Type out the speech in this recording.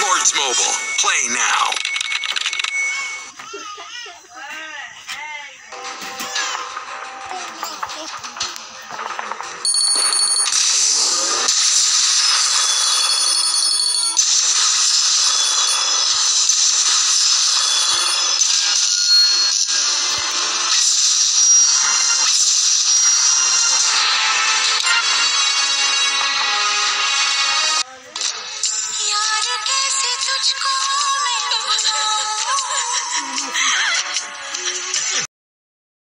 Lords Mobile, play now. ち込めるの